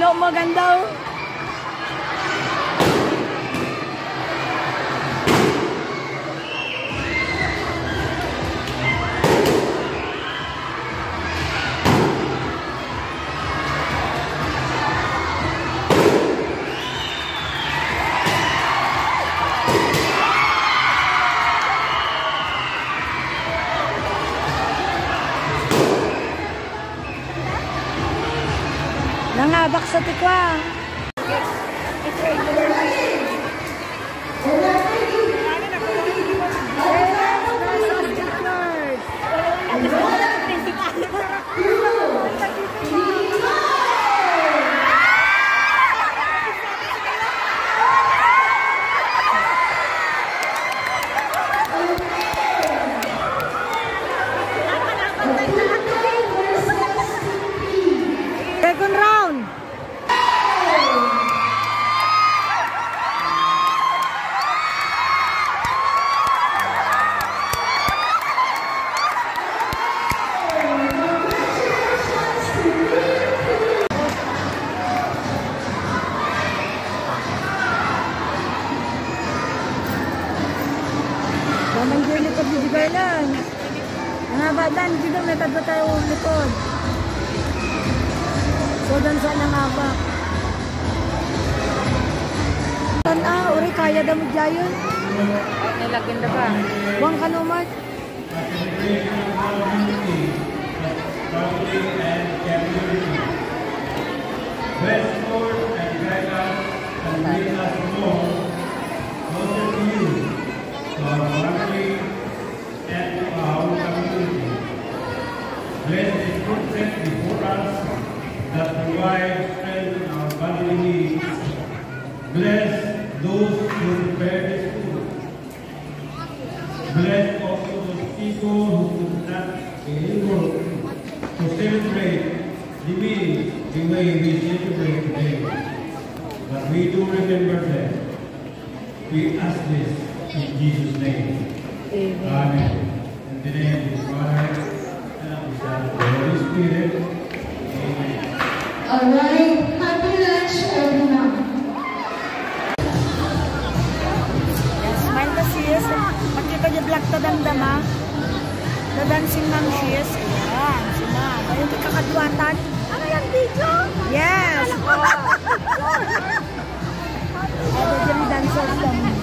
Ulo mo Nangabak sa tikwa. Second round. Likod di lang. Mga badan, dito may kadwa tayo likod. So, dan sa nangaba. Tana, uri, kaya daw mo dyan. Nilagyan na ba? Huwag ka naman. Bless that provide strength in our bodily needs. Bless those who prepare this food. Bless also those people who could not be able to celebrate the meal the way we celebrate today. But we do remember them. We ask this in Jesus' name. Amen. Amen. In the name of the Father, and of the Son, and of the Holy Spirit. Alright, happy lunch everyone. Yes, smile ka sis. Makita niyo black to damdama. The dancing ma'am sis. Ayan, si ma'am. Ayun, di kakadwatan. Ano yan, video? Yes. Oh. The kami.